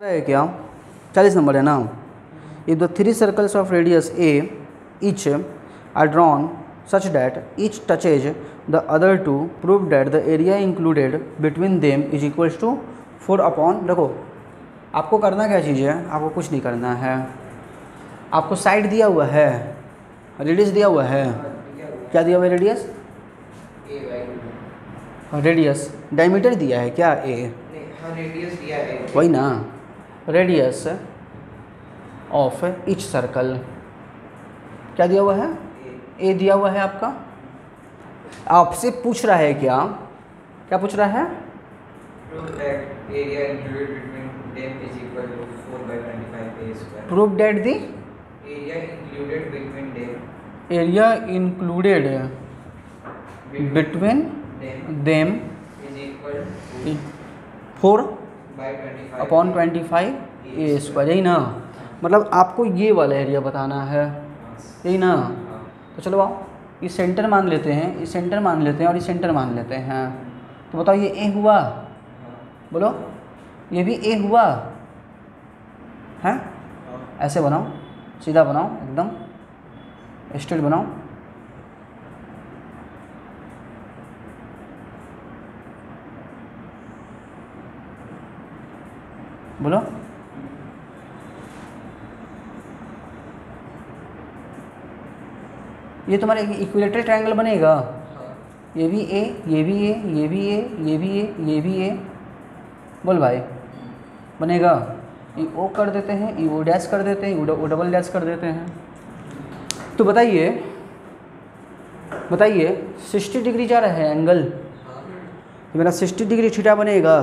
है क्या? चालीस नंबर है ना? If the three circles of radius a each are drawn such that each touches the other two prove that the area included between them is equals to four upon देखो आपको करना क्या चीज़ है? आपको कुछ नहीं करना है। आपको साइड दिया हुआ है। रेडियस दिया हुआ है। क्या दिया हुआ है रेडियस रेडियस डायमीटर दिया है क्या? ए रेडियस दिया है। वही ना। रेडियस ऑफ़ इच सर्कल क्या दिया हुआ है? ए दिया हुआ है आपका? आपसे पूछ रहा है क्या? क्या पूछ रहा है? Proof that the area included between them is equal four upon twenty five a square यही ना? मतलब आपको ये वाला एरिया बताना है। यही ना? तो चलो आओ ये सेंटर मान लेते हैं ये सेंटर मान लेते हैं और ये सेंटर मान लेते हैं। तो बताओ ये ए हुआ? बोलो ये भी ए हुआ? हैं? हाँ। ऐसे बनाओ सीधा बनाओ एकदम। स्ट्रेट बनाओ। बोलो। ये तुम्हारा इक्विलेटरल ट्रायंगल बनेगा। ये भी ए ये भी ए ये भी ए ये भी ए ये भी ए बोल भाई। बनेगा। ये ओ कर देते हैं, ये ओ डैश कर देते हैं ओ डबल डैश कर देते हैं। तो बताइए बताइए सिक्सटी डिग्री जा रहा है एंगल तो मेरा सिक्सटी डिग्री थीटा बनेगा।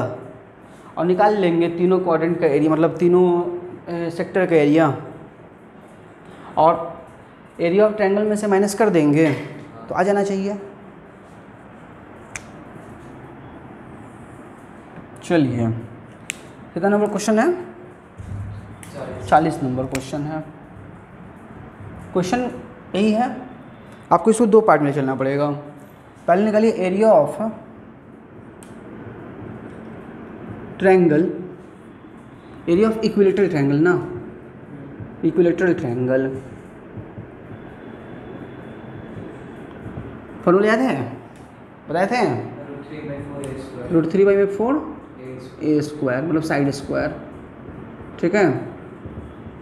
और निकाल लेंगे तीनों क्वाड्रेंट का एरिया मतलब तीनों सेक्टर का एरिया और एरिया ऑफ़ ट्रायंगल में से माइनस कर देंगे तो आ जाना चाहिए। चलिए कितना नंबर क्वेश्चन है? चालीस। चालीस नंबर क्वेश्चन है। क्वेश्चन यही है। आपको इसको दो पार्ट में चलना पड़ेगा। पहले निकालिए area of triangle area of equilateral triangle ना इक्विलेटरल ट्रायंगल फॉर्मूला याद है? बताए थे. Root three by four a square मतलब साइड स्क्वायर ठीक है?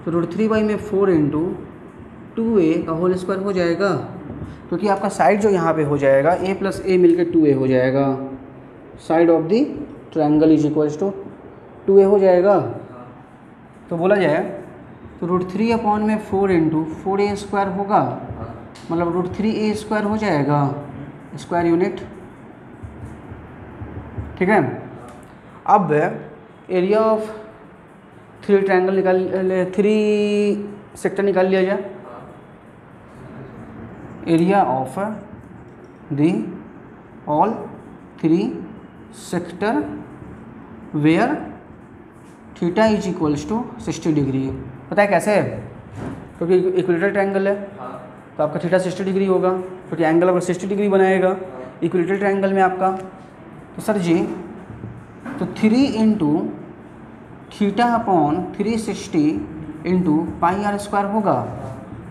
तो रूट थ्री बाई में फोर इंटू टू ए का होल स्क्वायर हो जाएगा। क्योंकि आपका साइड जो यहाँ पे हो जाएगा ए प्लस ए मिलकर टू ए हो जाएगा। Side of the triangle is equals to two a हो जाएगा। तो बोला जाए तो रूट थ्री अपॉन में four into four a square होगा। मतलब रूट थ्री ए स्क्वायर हो जाएगा स्क्वायर यूनिट ठीक है? अब एरिया ऑफ़ थ्री ट्रायंगल निकाल थ्री सेक्टर निकाल लिया जाए। Area of the all three sector where theta is equals to sixty degree. पता है कैसे? क्योंकि तो इक्विलेटर ट्रायंगल है हाँ, तो आपका थीटा सिक्सटी डिग्री होगा क्योंकि एंगल अगर सिक्सटी डिग्री बनाएगा इक्विलेटर ट्रायंगल में आपका। तो सर जी तो three into theta upon three sixty into pi r square होगा।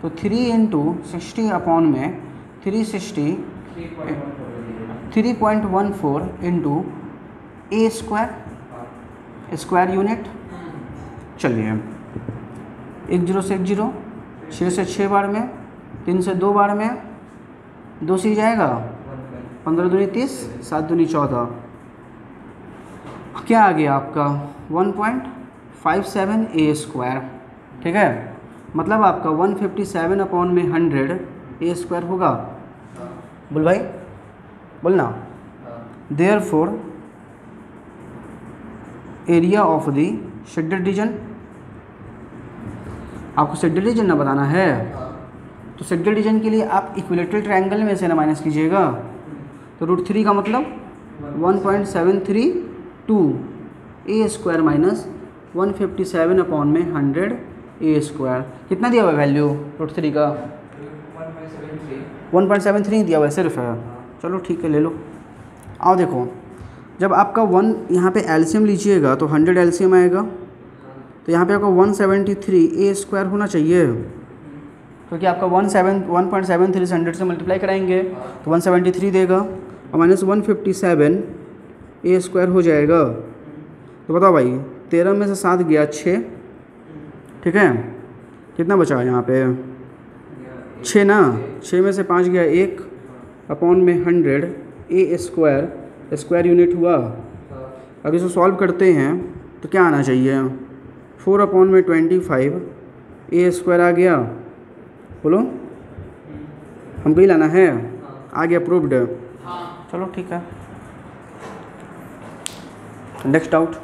तो थ्री इंटू सिक्सटी अपॉन में three sixty 3.14 three point one four into a square square unit चलिए, एक ज़ीरो से एक ज़ीरो छः से छः बार में, तीन से दो बार में, दो सी जाएगा? पंद्रह दूनी तीस, सात दूनी चौदह। क्या आ गया आपका? One point five seven a square ठीक है? मतलब आपका वन फिफ्टी सेवन अपॉन में हंड्रेड ए स्क्वायर होगा। बोल भाई बोलना there four area of the shaded region आपको शेडेड रीजन ना बताना है। तो शेडेड रीजन के लिए आप इक्विलेटरल ट्रायंगल में से ना माइनस कीजिएगा। तो रूट थ्री का मतलब one point seven three two a square minus one fifty seven upon में हंड्रेड ए स्क्वायर कितना दिया हुआ वैल्यू रूट थ्री का? 1.73 वन पॉइंट सेवन थ्री दिया हुआ है सिर्फ़। है चलो ठीक है, ले लो। आओ देखो, जब आपका वन यहाँ पे एलसीएम लीजिएगा तो हंड्रेड एलसीएम आएगा। तो यहाँ पे आपका 173 ए स्क्वायर होना चाहिए। क्योंकि आपका one seven, one point seven three से हंड्रेड से मल्टीप्लाई कराएँगे तो वन सेवेंटी थ्री देगा और minus one fifty seven a square हो जाएगा। तो बताओ भाई, तेरह में से सात गया छः। ठीक है? कितना बचा यहाँ पे? छः ना? छः में से पाँच गया एक। अपॉन में hundred a square square unit हुआ। अब इसको सॉल्व करते हैं तो क्या आना चाहिए? फोर अपॉन में ट्वेंटी फाइव ए स्क्वायर आ गया। बोलो हमको ही लाना है? आ गया प्रूव्ड चलो ठीक है। Next out